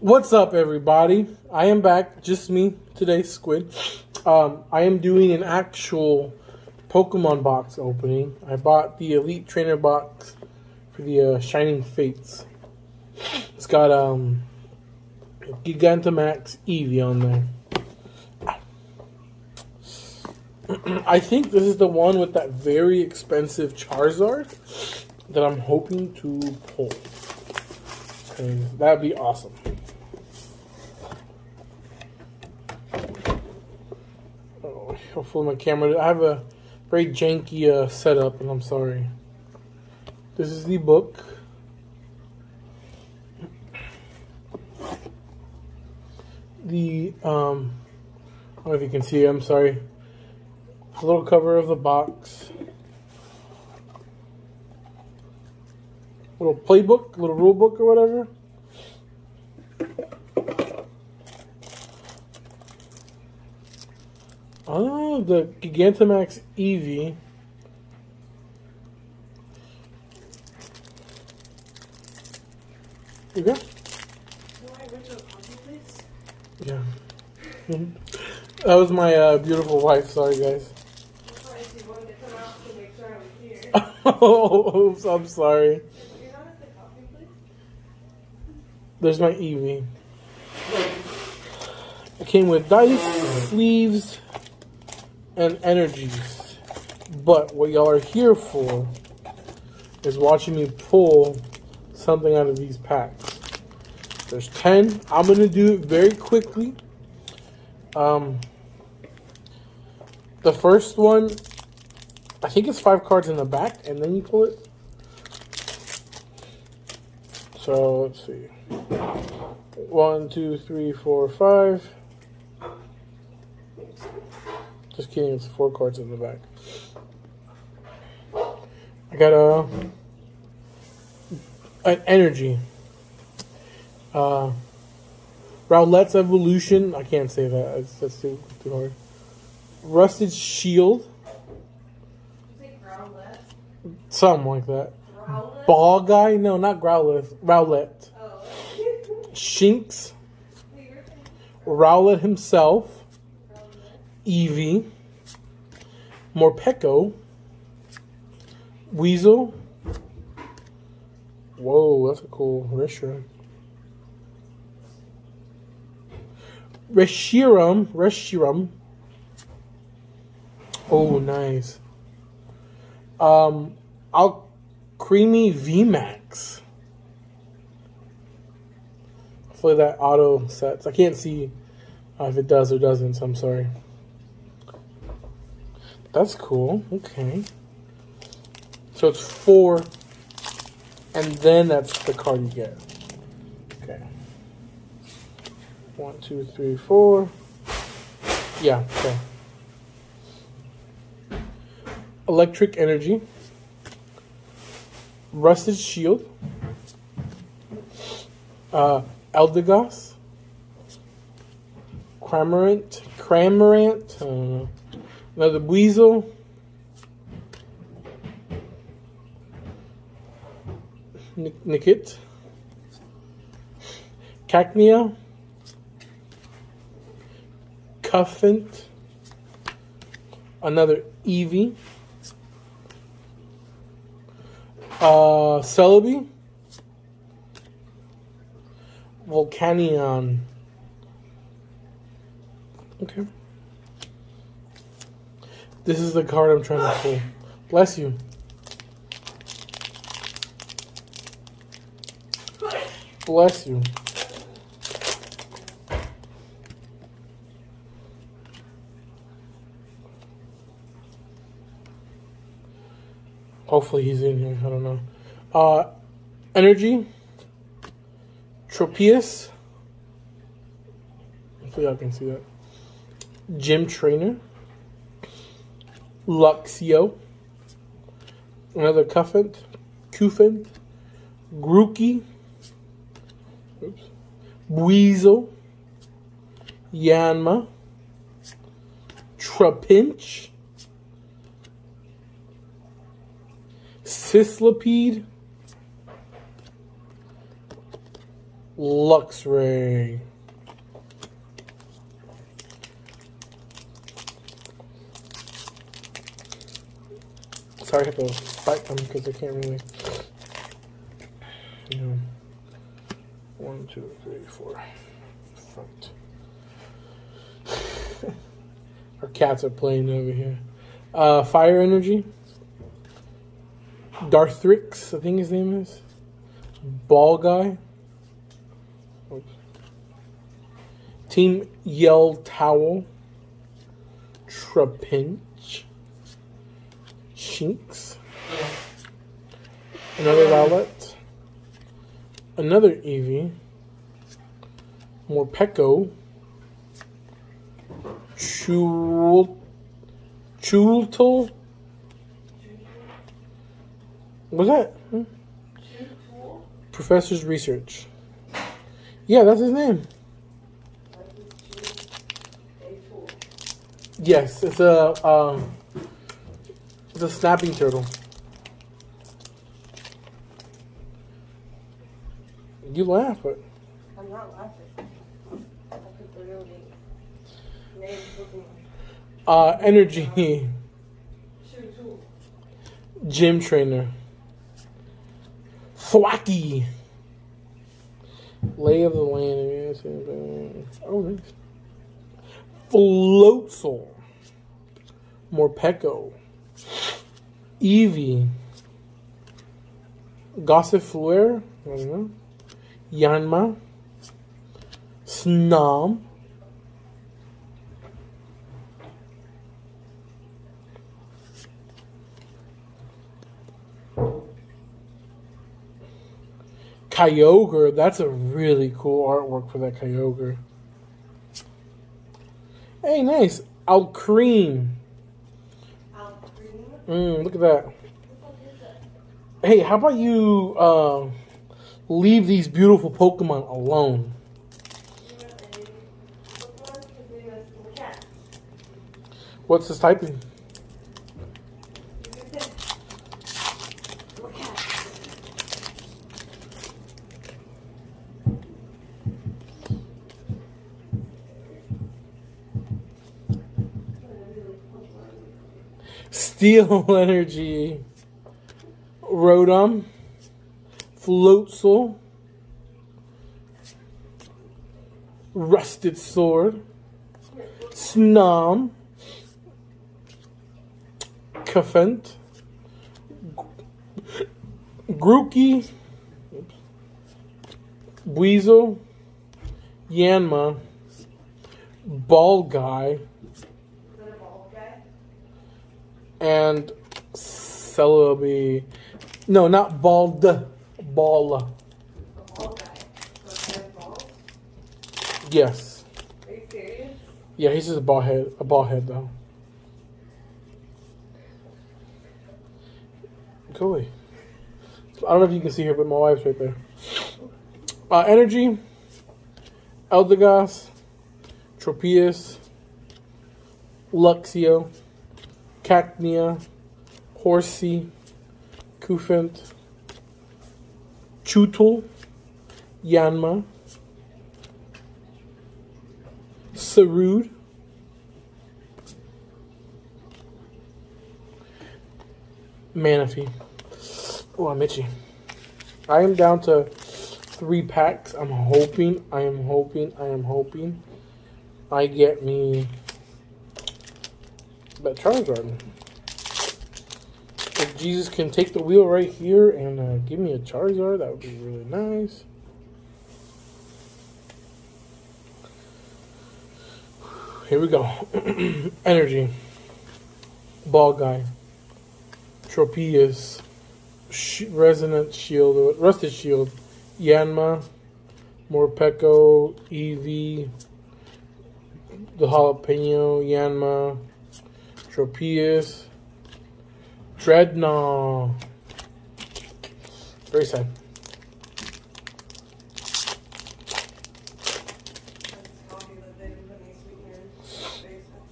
What's up, everybody? I am back, just me today, Squid. Um, I am doing an actual Pokemon box opening. I bought the Elite Trainer box for the uh, Shining Fates. It's got um, Gigantamax Eevee on there. I think this is the one with that very expensive Charizard that I'm hoping to pull. That'd be awesome. Oh, hopefully my camera. I have a very janky uh, setup, and I'm sorry. This is the book. The um, I don't know if you can see. I'm sorry. The little cover of the box. Little playbook, little rule book, or whatever. Oh, the Gigantamax Eevee. You. Yeah. that was my uh, beautiful wife. Sorry, guys. oh, oops, I'm sorry. There's my Eevee. It came with dice, sleeves, and energies. But what y'all are here for is watching me pull something out of these packs. There's 10. I'm going to do it very quickly. Um, the first one, I think it's five cards in the back, and then you pull it. So, let's see. One, two, three, four, five. Just kidding, it's four cards in the back. I got a an energy. Uh, Rowlet's evolution. I can't say that. That's, that's too too hard. Rusted shield. Something like that. Ball guy? No, not Growlithe. Rowlet. Oh. Shinx. Rowlet himself. Eevee, Morpeko, Weasel. Whoa, that's a cool Reshiram. Reshiram, Reshiram. Oh, nice. Um, I'll creamy VMAX. Hopefully that auto sets. I can't see uh, if it does or doesn't, so I'm sorry. That's cool. Okay. So it's four, and then that's the card you get. Okay. One, two, three, four. Yeah, okay. Electric Energy. Rusted Shield. Uh, Eldegoss. Cramorant. Cramorant. I. Another Weasel. Nickit. Cacnea. Cufant. Another Eevee. Uh, Celebi. Volcanion. Okay. This is the card I'm trying to pull. Bless you. Bless you. Hopefully he's in here. I don't know. Uh, energy. Tropius. Hopefully y'all can see that. Gym trainer. Luxio, another Cuffant, Cufant, Grookey, oops, Weasel, Yanma, Trapinch, Sizzlipede, Luxray. Sorry, I have to fight them because I can't really. You know. One, two, three, four. Our cats are playing over here. Uh, fire energy. Darthrix, I think his name is. Ball guy. Oops. Team Yell Towel. Trapinch. Shinx. Another Rowlet. Another Eevee. Morpeko. Chul. Chultel. Was that? Hmm? Professor's research. Yeah, that's his name. Yes, it's a um, it's a snapping turtle. You laugh, but I'm not laughing. I the real name. Name Pokemon. uh, energy gym trainer. Thwackey. Lay of the land. Oh. Floatzel. Morpeko. Eevee. Know. Yanma. Snom. Kyogre, that's a really cool artwork for that Kyogre. Hey, nice. Alcreen. Al Green. Mm, look at that. Hey, how about you uh, leave these beautiful Pokemon alone? Pokemon his name is. What's his typing? You can say the cat. Steel Energy. Rotom. Floatzel. Rusted Sword. Snom. Kafent. Grookey. Weasel. Yanma. Ball Guy. Is that a bald guy? And Celebi. No, not bald. Ball. Bald guy. So I have balls? Yes. Are you serious? Yeah, he's just a ball head. A ball head though. Go away. I don't know if you can see her, but my wife's right there. Uh, energy. Eldegoss. Tropius. Luxio. Cacnea. Horsey. Kufent. Chutul. Yanma. Sarud. Manaphy. Oh, I'm itchy. I am down to three packs. I'm hoping, I am hoping, I am hoping I get me that Charizard. If Jesus can take the wheel right here and uh, give me a Charizard, that would be really nice. Here we go. Energy. Ball guy. Tropius. Sh- Resonant Shield. Rusted Shield. Yanma. Morpeko. Eevee. The Jalapeno. Yanma. Tropius. Dreadnought. Very sad. That's coffee that they didn't put any sweetener in the basement.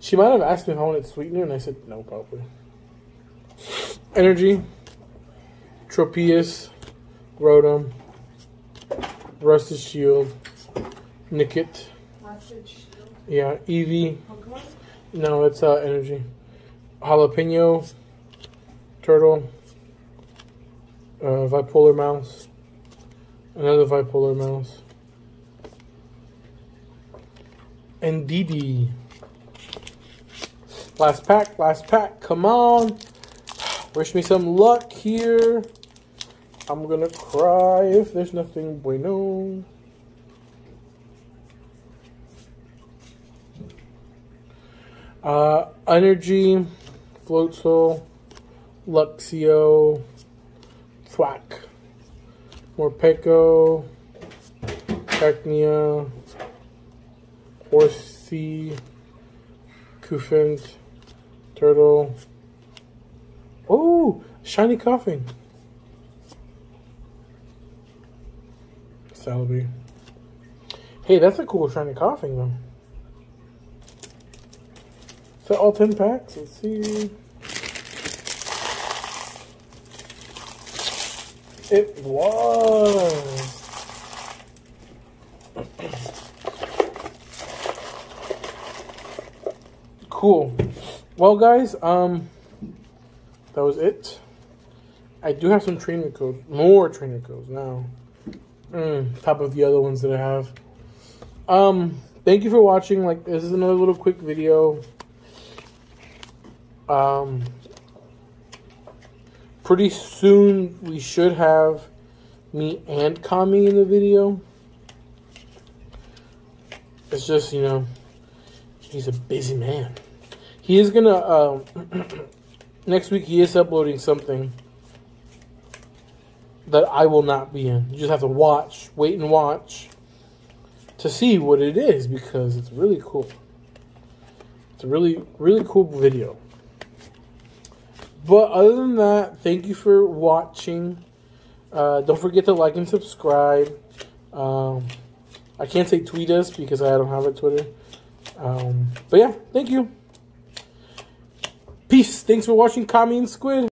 She might have asked me if I wanted sweetener, and I said no, probably. Energy, Tropius, Rotom, Rusted Shield, shield. Yeah, Eevee. No, it's uh, energy. Jalapeno, turtle, uh, bipolar mouse, another bipolar mouse, and Didi. Last pack, last pack. Come on. Wish me some luck here. I'm gonna cry if there's nothing bueno. Uh, Energy, Floatzel, Luxio, Thwack, Morpeko, Cacnea, Horsey, Kufant, Turtle. Oh, Shiny Koffing. Celebi. Hey, that's a cool Shiny Koffing though. That all 10 packs? Let's see. It was. Cool. Well, guys, um, that was it. I do have some trainer codes, more trainer codes now. Mm, top of the other ones that I have. Um, thank you for watching. Like, this is another little quick video. Um, pretty soon we should have me and Kami in the video. It's just, you know, he's a busy man. He is gonna, um, next week he is uploading something that I will not be in. You just have to watch, wait and watch to see what it is because it's really cool. It's a really, really cool video. But other than that, thank you for watching. Uh, don't forget to like and subscribe. Um, I can't say tweet us because I don't have a Twitter. Um, but yeah, thank you. Peace. Thanks for watching Kami and Squid.